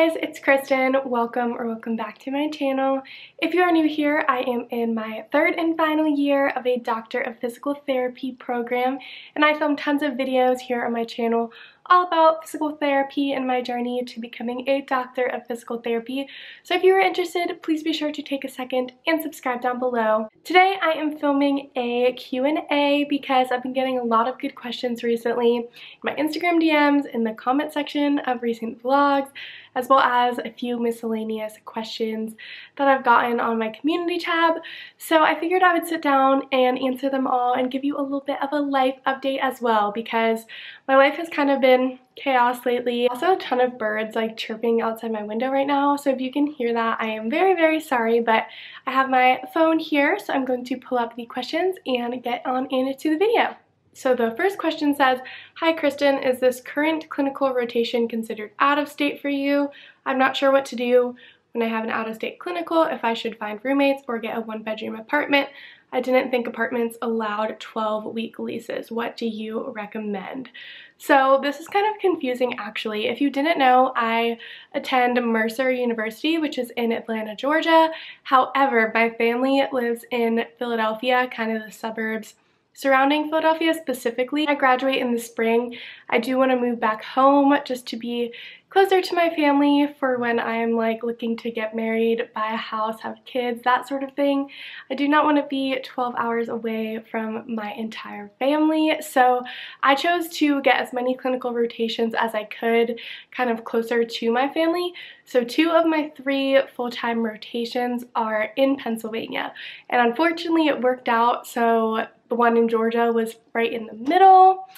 guys, it's Kristen. Welcome or welcome back to my channel. If you are new here, I am in my third and final year of a Doctor of Physical Therapy program and I film tons of videos here on my channel all about physical therapy and my journey to becoming a doctor of physical therapy. So if you are interested, please be sure to take a second and subscribe down below. Today I am filming a Q&A because I've been getting a lot of good questions recently in my Instagram DMs, in the comment section of recent vlogs, as well as a few miscellaneous questions that I've gotten on my community tab. So I figured I would sit down and answer them all and give you a little bit of a life update as well because my life has kind of been chaos lately. Also a ton of birds like chirping outside my window right now. So if you can hear that, I am very, very sorry, but I have my phone here. So I'm going to pull up the questions and get on into the video. So the first question says, Hi Kristen, is this current clinical rotation considered out of state for you? I'm not sure what to do when I have an out-of-state clinical, if I should find roommates or get a one-bedroom apartment. I didn't think apartments allowed 12-week leases. What do you recommend? So this is kind of confusing actually. If you didn't know, I attend Mercer University, which is in Atlanta, Georgia. However, my family lives in Philadelphia, kind of the suburbs surrounding Philadelphia specifically. I graduate in the spring. I do want to move back home just to be closer to my family for when I'm like looking to get married, buy a house, have kids, that sort of thing. I do not want to be 12 hours away from my entire family. So I chose to get as many clinical rotations as I could kind of closer to my family. So two of my three full-time rotations are in Pennsylvania. And unfortunately it worked out. So the one in Georgia was right in the middle.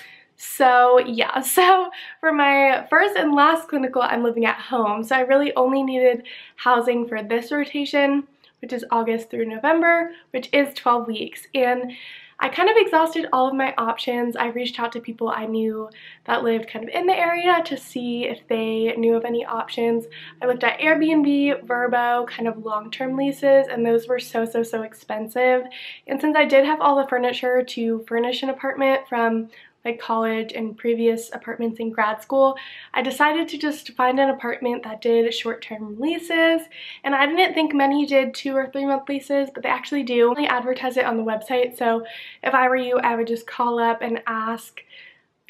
So yeah, so for my first and last clinical, I'm living at home. So I really only needed housing for this rotation, which is August through November, which is 12 weeks. And I kind of exhausted all of my options. I reached out to people I knew that lived kind of in the area to see if they knew of any options. I looked at Airbnb, Vrbo, kind of long-term leases, and those were so, so, so expensive. And since I did have all the furniture to furnish an apartment from like college and previous apartments in grad school, I decided to just find an apartment that did short-term leases. And I didn't think many did two or three month leases, but they actually do. They advertise it on the website. So if I were you, I would just call up and ask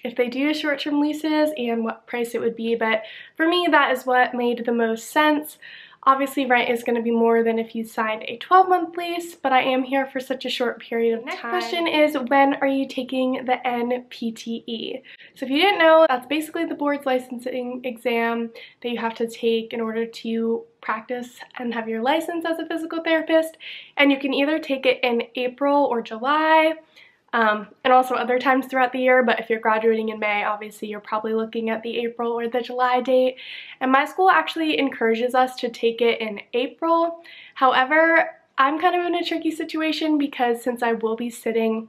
if they do short-term leases and what price it would be. But for me, that is what made the most sense. Obviously rent is going to be more than if you signed a 12 month lease, but I am here for such a short period of Next time. Next question is when are you taking the NPTE? So if you didn't know, that's basically the board's licensing exam that you have to take in order to practice and have your license as a physical therapist. And you can either take it in April or July um, and also other times throughout the year, but if you're graduating in May, obviously you're probably looking at the April or the July date. And my school actually encourages us to take it in April. However, I'm kind of in a tricky situation because since I will be sitting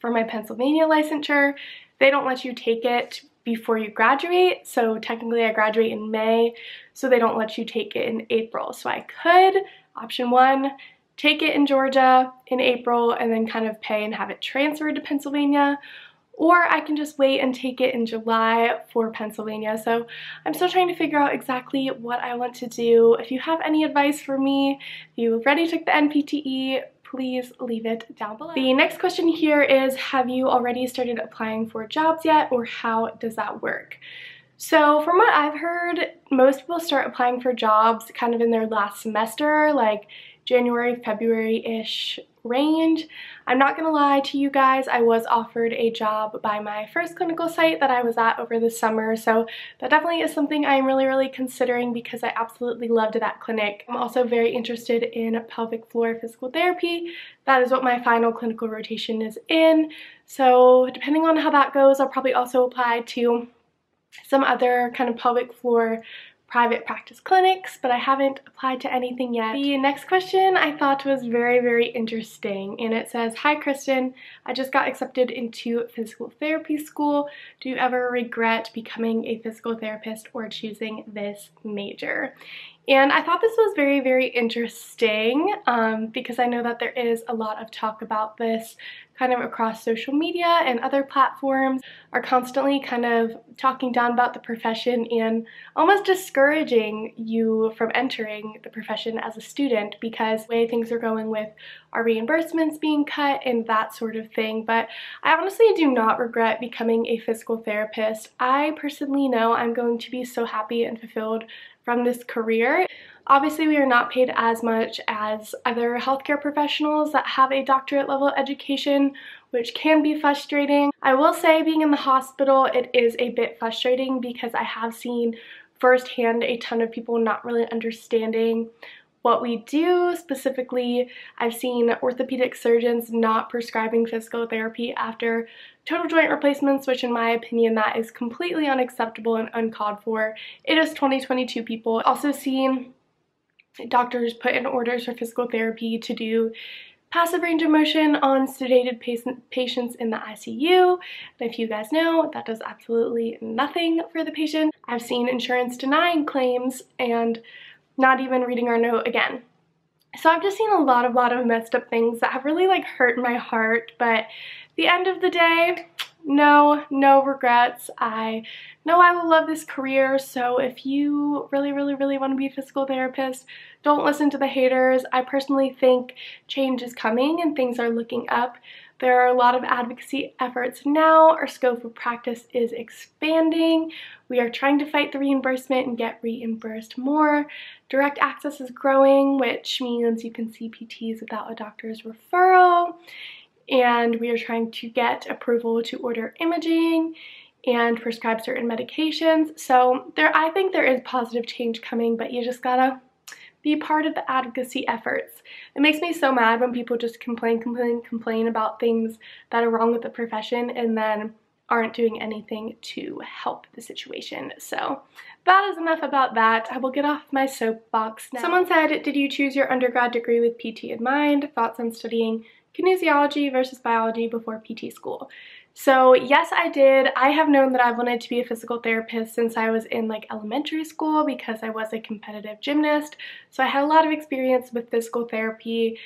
for my Pennsylvania licensure, they don't let you take it before you graduate. So technically I graduate in May, so they don't let you take it in April. So I could, option one, take it in Georgia in April and then kind of pay and have it transferred to Pennsylvania or I can just wait and take it in July for Pennsylvania. So I'm still trying to figure out exactly what I want to do. If you have any advice for me, if you already took the NPTE, please leave it down below. The next question here is, have you already started applying for jobs yet or how does that work? So from what I've heard, most people start applying for jobs kind of in their last semester, like January, February-ish range. I'm not gonna lie to you guys, I was offered a job by my first clinical site that I was at over the summer, so that definitely is something I'm really, really considering because I absolutely loved that clinic. I'm also very interested in pelvic floor physical therapy. That is what my final clinical rotation is in, so depending on how that goes, I'll probably also apply to some other kind of pelvic floor private practice clinics, but I haven't applied to anything yet. The next question I thought was very, very interesting, and it says, Hi Kristen, I just got accepted into physical therapy school. Do you ever regret becoming a physical therapist or choosing this major? And I thought this was very, very interesting um, because I know that there is a lot of talk about this kind of across social media and other platforms are constantly kind of talking down about the profession and almost discouraging you from entering the profession as a student because the way things are going with our reimbursements being cut and that sort of thing. But I honestly do not regret becoming a physical therapist. I personally know I'm going to be so happy and fulfilled from this career. Obviously, we are not paid as much as other healthcare professionals that have a doctorate level education, which can be frustrating. I will say being in the hospital, it is a bit frustrating because I have seen firsthand a ton of people not really understanding what we do. Specifically, I've seen orthopedic surgeons not prescribing physical therapy after total joint replacements, which in my opinion, that is completely unacceptable and uncalled for. It is 2022 people. Also seen doctors put in orders for physical therapy to do passive range of motion on sedated patients in the ICU. And if you guys know, that does absolutely nothing for the patient. I've seen insurance denying claims and not even reading our note again. So I've just seen a lot of lot of messed up things that have really like hurt my heart, but the end of the day, no, no regrets. I know I will love this career, so if you really, really, really want to be a physical therapist, don't listen to the haters. I personally think change is coming and things are looking up. There are a lot of advocacy efforts now. Our scope of practice is expanding. We are trying to fight the reimbursement and get reimbursed more. Direct access is growing, which means you can see PTs without a doctor's referral and we are trying to get approval to order imaging and prescribe certain medications. So there, I think there is positive change coming, but you just gotta be part of the advocacy efforts. It makes me so mad when people just complain, complain, complain about things that are wrong with the profession and then aren't doing anything to help the situation. So that is enough about that. I will get off my soapbox now. Someone said, did you choose your undergrad degree with PT in mind? Thoughts on studying kinesiology versus biology before PT school. So yes, I did. I have known that I've wanted to be a physical therapist since I was in like elementary school because I was a competitive gymnast. So I had a lot of experience with physical therapy.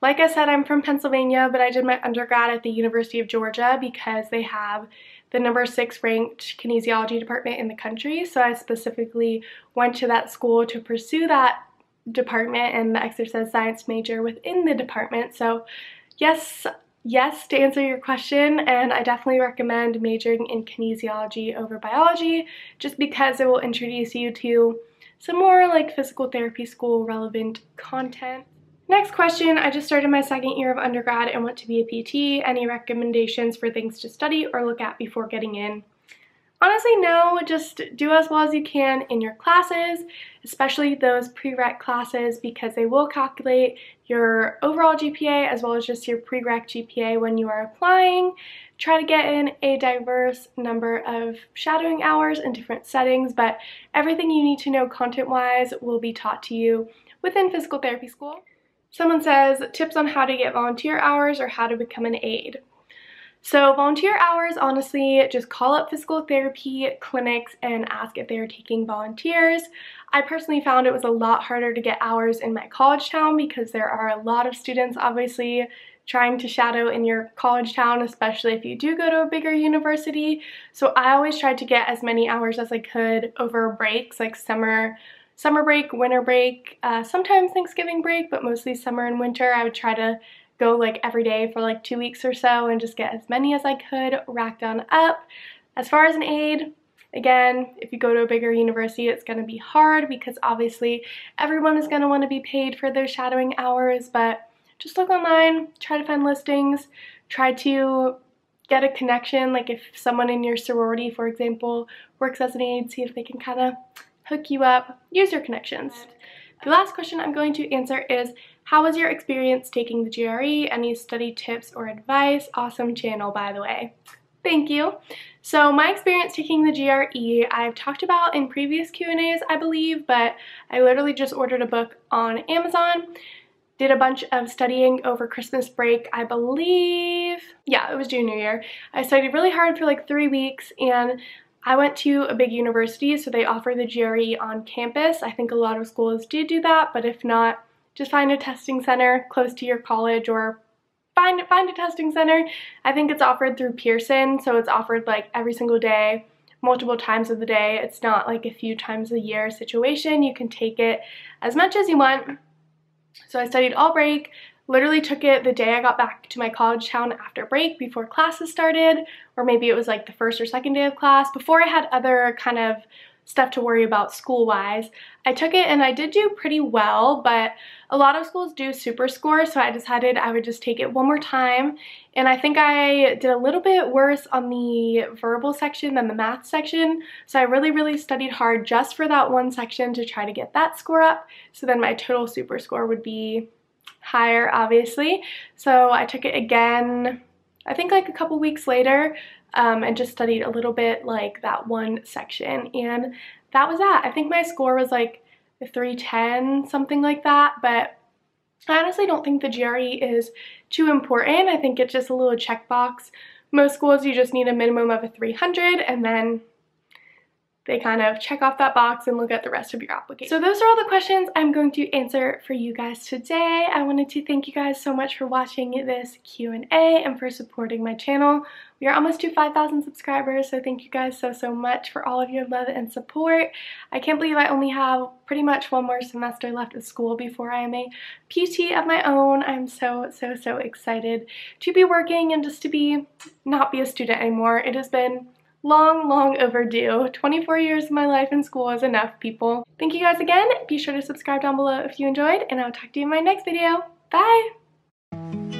Like I said, I'm from Pennsylvania, but I did my undergrad at the University of Georgia because they have the number six ranked kinesiology department in the country. So I specifically went to that school to pursue that department and the exercise science major within the department. So yes, yes to answer your question and I definitely recommend majoring in kinesiology over biology just because it will introduce you to some more like physical therapy school relevant content. Next question, I just started my second year of undergrad and want to be a PT. Any recommendations for things to study or look at before getting in? Honestly, no, just do as well as you can in your classes, especially those prereq classes because they will calculate your overall GPA as well as just your prereq GPA when you are applying. Try to get in a diverse number of shadowing hours in different settings, but everything you need to know content-wise will be taught to you within physical therapy school. Someone says, tips on how to get volunteer hours or how to become an aide. So volunteer hours, honestly, just call up physical therapy clinics and ask if they're taking volunteers. I personally found it was a lot harder to get hours in my college town because there are a lot of students obviously trying to shadow in your college town, especially if you do go to a bigger university. So I always tried to get as many hours as I could over breaks like summer summer break, winter break, uh, sometimes Thanksgiving break, but mostly summer and winter. I would try to go like every day for like two weeks or so and just get as many as I could racked on up. As far as an aide, Again, if you go to a bigger university, it's going to be hard because obviously everyone is going to want to be paid for their shadowing hours, but just look online, try to find listings, try to get a connection, like if someone in your sorority, for example, works as an aide, see if they can kind of hook you up, use your connections. The last question I'm going to answer is, how was your experience taking the GRE? Any study tips or advice? Awesome channel, by the way. Thank you. So my experience taking the GRE, I've talked about in previous Q&As, I believe, but I literally just ordered a book on Amazon, did a bunch of studying over Christmas break, I believe. Yeah, it was junior year. I studied really hard for like three weeks and I went to a big university, so they offer the GRE on campus. I think a lot of schools do do that, but if not, just find a testing center close to your college or find, find a testing center. I think it's offered through Pearson, so it's offered like every single day, multiple times of the day. It's not like a few times a year situation. You can take it as much as you want. So I studied all break, literally took it the day I got back to my college town after break before classes started, or maybe it was like the first or second day of class, before I had other kind of stuff to worry about school-wise. I took it and I did do pretty well, but a lot of schools do super score, so I decided I would just take it one more time. And I think I did a little bit worse on the verbal section than the math section, so I really, really studied hard just for that one section to try to get that score up, so then my total super score would be higher, obviously. So I took it again, I think like a couple weeks later, um, and just studied a little bit like that one section. And that was that. I think my score was like 310, something like that. But I honestly don't think the GRE is too important. I think it's just a little checkbox. Most schools you just need a minimum of a 300 and then they kind of check off that box and look at the rest of your application. So those are all the questions I'm going to answer for you guys today. I wanted to thank you guys so much for watching this Q&A and for supporting my channel. We are almost to 5,000 subscribers, so thank you guys so, so much for all of your love and support. I can't believe I only have pretty much one more semester left of school before I am a PT of my own. I'm so, so, so excited to be working and just to be, not be a student anymore. It has been long, long overdue. 24 years of my life in school is enough, people. Thank you guys again. Be sure to subscribe down below if you enjoyed, and I'll talk to you in my next video. Bye!